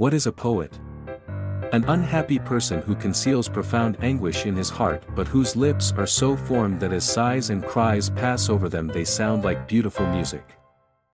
What is a poet? An unhappy person who conceals profound anguish in his heart but whose lips are so formed that as sighs and cries pass over them they sound like beautiful music.